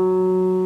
嗯。